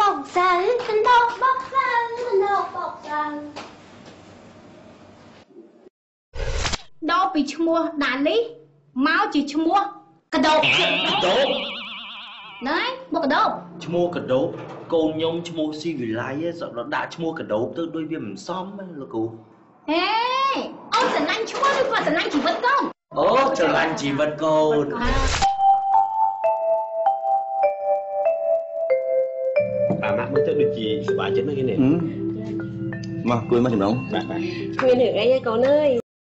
បោកសៅកណ្ដោបោកសៅកណ្ដោបោកសៅដោពីឈ្មោះដាលីមកជាឈ្មោះកដោបកដោបណែមកកដោបឈ្មោះកដោបកូនខ្ញុំឈ្មោះស៊ីវិល័យសក់ដល់ដាក់ឈ្មោះកដោបទៅដូចវាមិនសមណាលោកគ្រូហេអូនស្រឡាញ់ឈ្មោះឬក៏ស្រឡាញ់ជីវិតកូនអូស្រឡាញ់ជីវិតកូន អាម៉ាក់មើលទៅដូចជាសុបាយចិត្តណាស់គេនេះមកគួយមកចំណងបាទបាទគ្មានរឿងអីទេកូនអើយ